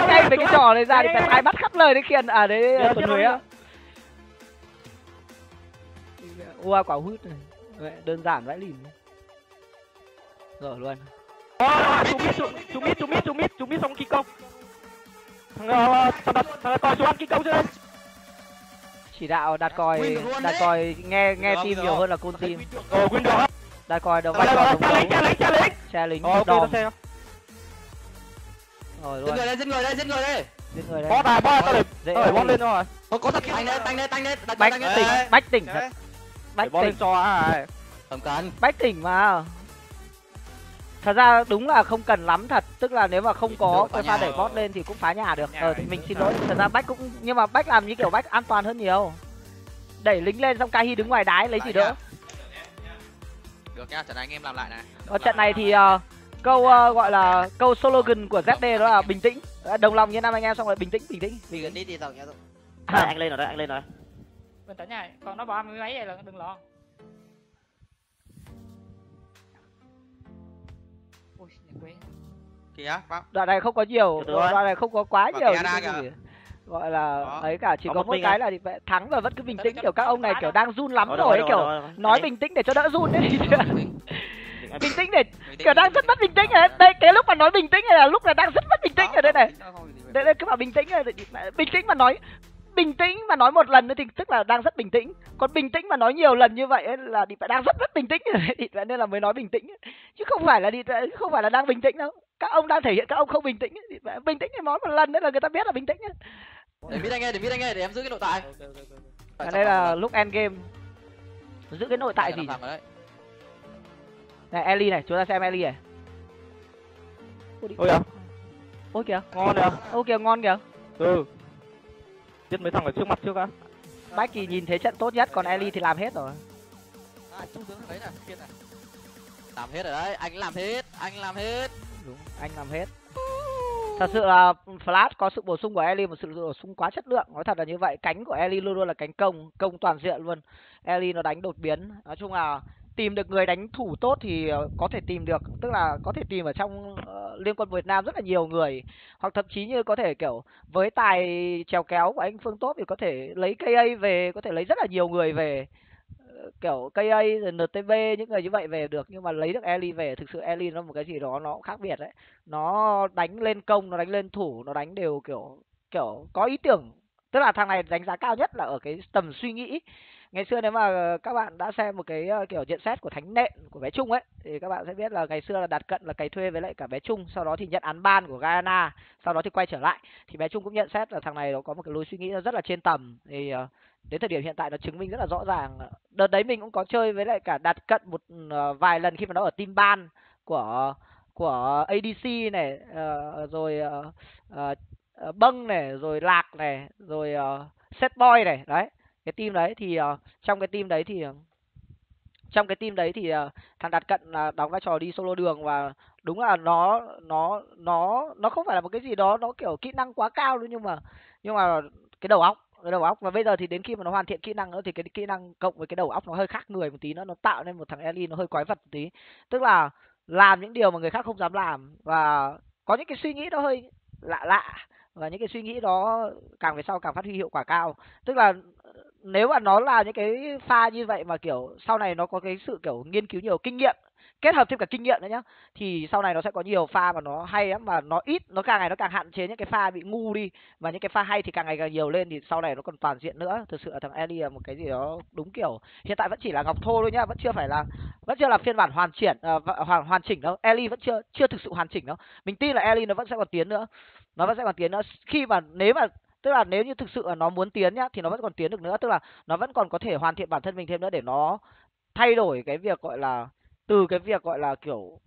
ngay mấy cái trò này ra thì phải ai bắt khắp lời đấy khiên. À đấy tuần huế rồi. á ua quả hút này. Vậy, đơn giản vãi lìn rồi luôn. Ờ, mít, xuống- xuống mít, xuống mít, xuống mít, xuống mít xong kinh công. Thằng ờ, thằng đặt thằng coi xuống ăn kinh công chưa đây? chỉ đạo đặt còi đặt đấy. còi nghe nghe tim nhiều hơn là côn tim Ờ, win được. Đặt còi đầu vai trò cha đấu lính, cha lính. Ờ, đòn rồi Giết luôn. người đây, giết người đây, giết người đây. giết người đây. Này, bot này, tao để Dễ tao để bot lên rồi. Có có thật tanh đây, tanh đây, tanh đây, đặt bách tỉnh bách tỉnh Đấy. Bách tỉnh cho ai. Tầm cán. bách tỉnh mà. Thật ra đúng là không cần lắm thật. Tức là nếu mà không có cái pha đẩy bot lên thì cũng phá nhà được. Ờ thì mình xin lỗi. Thật ra bách cũng nhưng mà bách làm như kiểu bách an toàn hơn nhiều. Đẩy lính lên xong Kahi đứng ngoài đái lấy gì đỡ? Được nha, trận này anh em làm lại này. ở trận này thì ờ, câu ờ, gọi là câu slogan của ZD đó là bình tĩnh. Ờ, đồng lòng như năm anh em xong rồi bình tĩnh bình tĩnh bình Đi tĩnh đi tàu nha tôi. À, anh lên rồi đấy, anh lên rồi. Bình tĩnh nha. Còn nó bỏ mươi mấy vậy là đừng lo. Ui, nhà quê. kìa đoạn này không có nhiều rồi. đoạn này không có quá Bảo nhiều những gì gọi là Đó. ấy cả chỉ Có có một mình cái à? là thắng và vẫn cứ bình tĩnh kiểu các ông này kiểu đang run lắm Rồi, rồi rồi, rồi, kiểu rồi, rồi. nói Đấy. bình tĩnh để cho đỡ run đấy bình tĩnh để kiểu đang rất mất bình tĩnh rồi đây cái lúc mà nói bình tĩnh này là lúc là đang rất mất bình tĩnh ở đây này đây đây cứ bảo bình tĩnh này bình tĩnh mà nói bình tĩnh mà nói một lần nữa thì tức là đang rất bình tĩnh. Còn bình tĩnh mà nói nhiều lần như vậy ấy là thì phải đang rất rất bình tĩnh. Thì vậy nên là mới nói bình tĩnh. Chứ không phải là đi không phải là đang bình tĩnh đâu. Các ông đang thể hiện các ông không bình tĩnh thì phải bình tĩnh thì nói một lần nữa là người ta biết là bình tĩnh để biết anh nghe để biết anh nghe để em giữ cái nội tại. Ở đây là lúc end game giữ cái nội tại gì này Ellie này chúng ta xem Ellie này. Ôi à, ôi kìa. Ngon nè. ôi kìa ngon kìa. Ừ. Giết mấy thằng ở trước mặt trước á. Bách thì nhìn thế trận tốt nhất còn Ellie thì làm hết rồi. À trung tướng thằng đấy này kia này làm hết rồi đấy anh làm hết anh làm hết. Đúng anh làm hết. Thật sự là flash có sự bổ sung của Ellie một sự bổ sung quá chất lượng. Nói thật là như vậy cánh của Ellie luôn luôn là cánh công công toàn diện luôn. Ellie nó đánh đột biến. Nói chung là tìm được người đánh thủ tốt thì ờ, có thể tìm được tức là có thể tìm ở trong uh, liên quân Việt Nam rất là nhiều người. Hoặc thậm chí như có thể kiểu với tài trèo kéo của anh Phương Tốt thì có thể lấy KA về có thể lấy rất là nhiều người về. Ờ, kiểu KA rồi NTB những người như vậy về được nhưng mà lấy được Eli về thực sự Eli nó một cái gì đó nó cũng khác biệt đấy. Nó đánh lên công nó đánh lên thủ nó đánh đều kiểu kiểu có ý tưởng. Tức là thằng này đánh giá cao nhất là ở cái tầm suy nghĩ ngày xưa nếu mà ờ, các bạn đã xem một cái ờ, kiểu nhận xét của thánh nện, của bé trung ấy, thì các bạn sẽ biết là ngày xưa là đặt cận là cày thuê với lại cả bé trung, sau đó thì nhận án ban của Guyana, sau đó thì quay trở lại. Thì bé trung cũng nhận xét là thằng này nó có một cái lối suy nghĩ rất là trên tầm. Thì ờ, đến thời điểm hiện tại nó chứng minh rất là rõ ràng đợt đấy mình cũng có chơi với lại cả đặt cận một vài lần khi mà nó ở team ban của của ADC này rồi bâng này, rồi lạc này, rồi set boy này, đấy cái team đấy thì uh, trong cái team đấy thì ờ, trong cái team đấy thì uh, thằng đặt cận là đóng vai trò đi solo đường và đúng là nó nó nó nó không phải là một cái gì đó nó kiểu kỹ năng quá cao đâu nhưng mà nhưng mà cái đầu óc cái đầu óc. Và bây giờ thì đến khi mà nó hoàn thiện kỹ năng nữa thì cái kỹ năng cộng với cái đầu óc nó hơi khác người một tí nữa nó tạo nên một thằng Ellie nó hơi quái vật một tí. Tức là làm những điều mà người khác không dám làm và có những cái suy nghĩ nó hơi lạ lạ và những cái suy nghĩ đó càng về sau càng phát huy hiệu quả cao. Tức là nếu mà nó là những cái pha như vậy mà kiểu sau này nó có cái sự kiểu nghiên cứu nhiều kinh nghiệm kết hợp thêm cả kinh nghiệm nữa nhá thì sau này nó sẽ có nhiều pha mà nó hay lắm mà nó ít nó càng ngày nó càng hạn chế những cái pha bị ngu đi và những cái pha hay thì càng ngày càng nhiều lên thì sau này nó còn toàn diện nữa. Thực sự là thằng Ellie là một cái gì đó đúng kiểu hiện tại vẫn chỉ là ngọc thô thôi nhá vẫn chưa phải là vẫn chưa là phiên bản hoàn triển uh, ờ, hoàn hoàn chỉnh đâu. Ellie vẫn chưa chưa thực sự hoàn chỉnh đâu. Mình tin là Ellie nó vẫn sẽ còn tiến nữa nó vẫn sẽ còn tiến nữa. Khi mà nếu mà tức là nếu như thực sự là nó muốn tiến nhá, thì nó vẫn còn tiến được nữa. Tức là nó vẫn còn có thể hoàn thiện bản thân mình thêm nữa để nó thay đổi cái việc gọi là, từ cái việc gọi là kiểu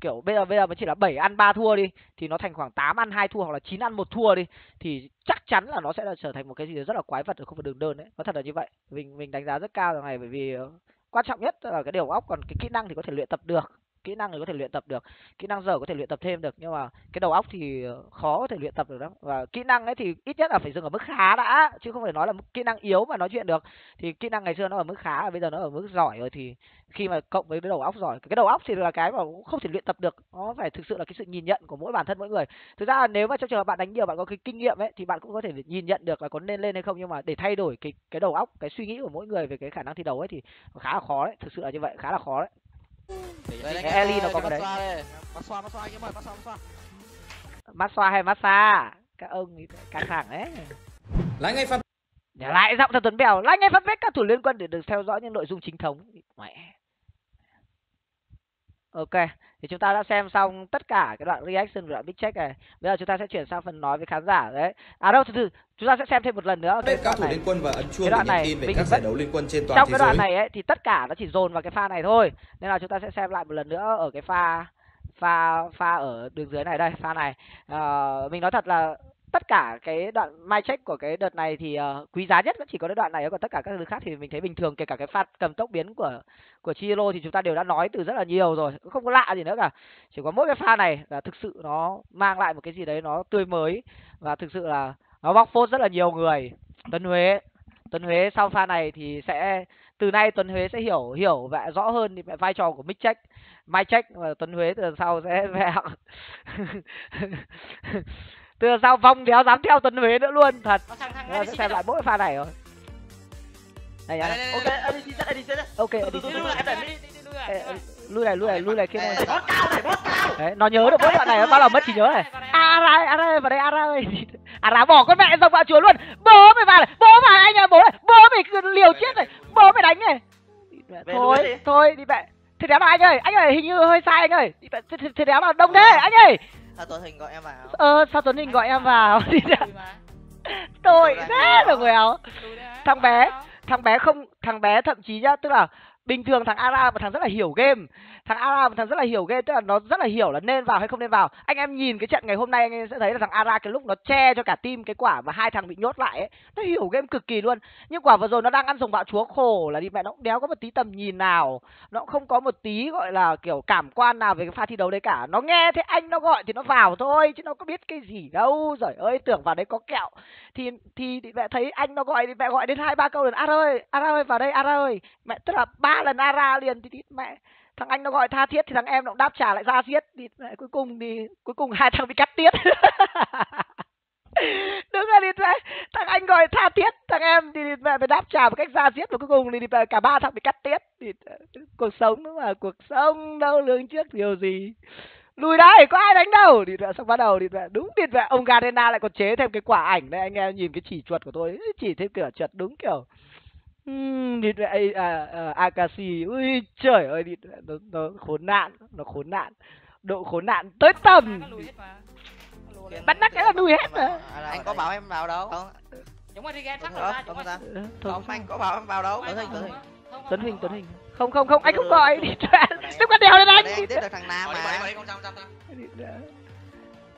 kiểu bây giờ bây giờ mới chỉ là 7 ăn 3 thua đi, thì nó thành khoảng 8 ăn 2 thua hoặc là 9 ăn một thua đi, thì chắc chắn là nó sẽ là trở thành một cái gì đó rất là quái vật ở không phải đường đơn đấy. Nó thật là như vậy. Mình mình đánh giá rất cao thằng này bởi vì ờ, quan trọng nhất là cái điều óc, còn cái kỹ năng thì có thể luyện tập được kỹ năng thì có thể luyện tập được, kỹ năng giờ có thể luyện tập thêm được, nhưng mà cái đầu óc thì ờ, khó có thể luyện tập được đó và kỹ năng ấy thì ít nhất là phải dừng ở mức khá đã, chứ không phải nói là kỹ năng yếu mà nói chuyện được. Thì kỹ năng ngày xưa nó ở mức khá và bây giờ nó ở mức giỏi rồi, thì khi mà cộng với cái đầu óc giỏi, cái đầu óc thì là cái mà cũng không thể luyện tập được, nó phải thực sự là cái sự nhìn nhận của mỗi bản thân mỗi người. Thực ra là nếu mà trong trường hợp bạn đánh nhiều, bạn có cái kinh nghiệm ấy, thì bạn cũng có thể nhìn nhận được là có nên lên hay không, nhưng mà để thay đổi cái cái đầu óc, cái suy nghĩ của mỗi người về cái khả năng thi đấu ấy thì khá là khó đấy, thực sự là như vậy, khá là khó đấy. Anh cái Ellie nó có cái đấy. Massage, massage anh em ơi, massage, massage. massage hay các ông căng thẳng đấy. Lại ngay phát Để lại giọng thật Tuấn Bèo. Lại ngay fanpage các thủ liên quân để được theo dõi những nội dung chính thống. Mẹ. Ok thì chúng ta đã xem xong tất cả cái đoạn reaction và đoạn big check này. Bây giờ chúng ta sẽ chuyển sang phần nói với khán giả đấy. À đâu từ từ chúng ta sẽ xem thêm một lần nữa. Cái các thủ này liên quân và ấn chuông Cái đoạn này tin về các giải đấu liên quân trên toàn trong thế cái đoạn giới. này ấy thì tất cả nó chỉ dồn vào cái pha này thôi. Nên là chúng ta sẽ xem lại một lần nữa ở cái pha pha pha ở đường dưới này đây pha này. Ờ, mình nói thật là tất cả cái đoạn mai check của cái đợt này thì uh, quý giá nhất vẫn chỉ có cái đoạn này còn tất cả các thứ khác thì mình thấy bình thường kể cả cái pha cầm tốc biến của của Chiro thì chúng ta đều đã nói từ rất là nhiều rồi cũng không có lạ gì nữa cả. Chỉ có mỗi cái pha này là thực sự nó mang lại một cái gì đấy nó tươi mới và thực sự là nó bóc phốt rất là nhiều người. Tân Huế Tuấn Huế sau pha này thì sẽ từ nay Tuấn Huế sẽ hiểu hiểu và rõ hơn thì vai trò của Mick Check, Mai Check và Tuấn Huế từ sau sẽ về từ sau vong đéo dám theo Tuấn Huế nữa luôn thật. Sang thằng ta sẽ xem lại mỗi pha này rồi. Đây nhá ok set ok đi, lui này lui này lui này kia. Thôi này đấy nó nhớ được mỗi đoạn này bao giờ mất trí nhớ này. Ara ơi, ara ơi, vào đây ara ơi. Ara bỏ con mẹ dòng vào chúa luôn. Bố mày vào này bố vào anh ơi bố này bố mày liều chết này. Bố mày đánh này. Thôi thôi đi mẹ. Thế đéo nào anh ơi? Anh ơi hình như hơi sai anh ơi. Thế, đéo nào đông thế anh ơi Sao tôi hình gọi em vào? ờ sao tuấn hình gọi em vào đi ra tôi thế rồi người áo? Thằng bé. Thằng bé không thằng bé thậm chí nhá tức là bình thường thằng ara là một thằng rất là hiểu game thằng ara một thằng rất là hiểu game tức là nó rất là hiểu là nên vào hay không nên vào. Anh em nhìn cái trận ngày hôm nay anh em sẽ thấy là thằng ara cái lúc nó che cho cả team cái quả và hai thằng bị nhốt lại ấy. Nó hiểu game cực kỳ luôn. Nhưng quả vừa rồi nó đang ăn dùng bạo chúa khổ là đi mẹ nó cũng đéo có một tí tầm nhìn nào. Nó cũng không có một tí gọi là kiểu cảm quan nào về cái pha thi đấu đấy cả. Nó nghe thấy anh nó gọi thì nó vào thôi chứ nó có biết cái gì đâu. Giời ơi tưởng vào đấy có kẹo. Thì thì, thì mẹ thấy anh nó gọi thì mẹ gọi đến hai ba câu lần ara ơi ara ơi vào đây ara ơi. Mẹ tức là ba lần ara liền thì, thì mẹ thằng anh nó gọi tha thiết thì thằng em nó cũng đáp trả lại ra thiết thì cuối cùng thì cuối cùng hai thằng bị cắt tiết. Đúng rồi thì thằng anh gọi tha thiết thằng em thì mẹ phải đáp trả một cách ra giết và cuối cùng thì, cả ba thằng bị cắt tiết. Thì ờ, cuộc sống đúng là cuộc sống đâu lường trước điều gì. Lùi đấy có ai đánh đâu? Thì mẹ xong bắt đầu thì mẹ đúng thì mẹ ông Garena lại còn chế thêm cái quả ảnh đây. Anh em nhìn cái chỉ chuột của tôi chỉ thêm kiểu chuột đúng kiểu. Ừm, mẹ à, à, Akashi ui trời ơi mẹ, nó, nó khốn nạn nó khốn nạn độ khốn nạn tới tầm lùi hết mà. Nó lùi lên. Bắt nắc cái là nuôi hết mà. Anh có bảo em vào đâu? Không, Giống như Regen sắp không, rồi ra, không, như- sao? Thôi, Không, anh có bảo em vào đâu? Không, Tuấn Hình, Tuấn không, Hình. không, không, Tuấn không, Hình Tuấn. Hình không không không anh không gọi đi đừng có đèo lên anh tiếp được thằng Nam đi, mà. đi.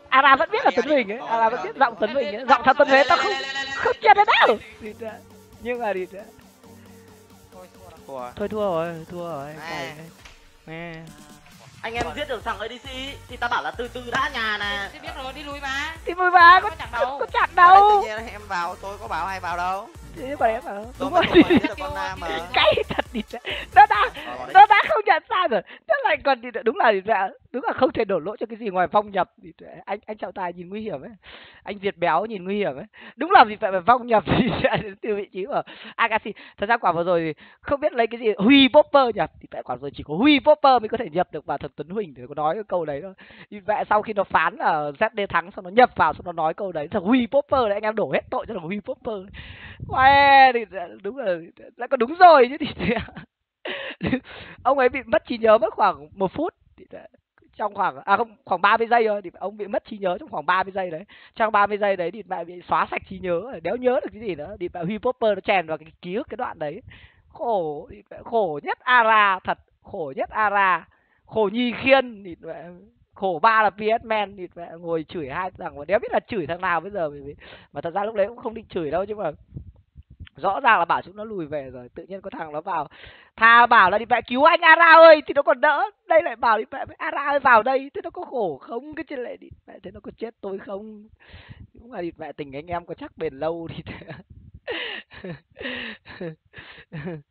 Ara vẫn biết là Tuấn Huỳnh ấy, Ara vẫn biết giọng Tuấn Huỳnh ấy, giọng thật Tuấn Huế tao không không chết đến đâu. Nhưng mà Thôi, thua rồi. Của thôi thua rồi, thua rồi. À. Nghe. anh em giết được thằng ADC thì ta bảo là từ từ đã nhà nè Thế biết rồi, đi lui mà. Thì vui mà, có chặt đâu. có chặt đâu. tự nhiên em vào, tôi có bảo ai vào đâu. Thế mà em bảo Tôi đúng rồi. Cay thật đi. Nó đã nó đã không nhận ra rồi anh lại còn thì đúng là dạ, đúng là không thể đổ lỗi cho cái gì ngoài phong nhập. Thì anh anh trọng tài nhìn nguy hiểm ấy. Anh việt béo nhìn nguy hiểm ấy. Đúng là vì phải phải phong nhập thì sẽ đến từ vị trí của Agassi. Thật ra quả vừa rồi thì không biết lấy cái gì huy popper nhập thì tại quả vừa rồi chỉ có huy popper mới có thể nhập được vào thần tuấn huỳnh thì có nói cái câu đấy thôi. Vì vậy sau khi nó phán là zd thắng xong nó nhập vào xong nó nói câu đấy thằng huy popper đấy anh em đổ hết tội cho thằng huy popper. Oe, thì dạ, đúng là dạ, lại có đúng rồi chứ thì ông ấy bị mất trí nhớ mất khoảng một phút thì trong khoảng à không, khoảng 30 giây thôi thì ông bị mất trí nhớ trong khoảng 30 giây đấy. Trong 30 giây đấy thì mẹ bị xóa sạch trí nhớ à, đéo nhớ được cái gì nữa thì mẹ Huy Popper nó chèn vào cái ký ức cái đoạn đấy. Khổ khổ nhất Ara, thật khổ nhất Ara. Khổ nhi khiên thì mẹ khổ ba là PS Man thì mẹ ngồi chửi hai thằng mà đéo biết là chửi thằng nào bây giờ mà thật ra lúc đấy cũng không định chửi đâu chứ mà rõ ràng là bảo chúng nó lùi về rồi, tự nhiên có thằng nó vào tha bảo là đi mẹ cứu anh Ara ơi, thì nó còn đỡ. Đây lại bảo đi mẹ Ara ơi, vào đây. Thế nó có khổ không? Cái chuyện lại đi, mẹ thế nó có chết tôi không? Cũng là đi mẹ tình anh em có chắc bền lâu thì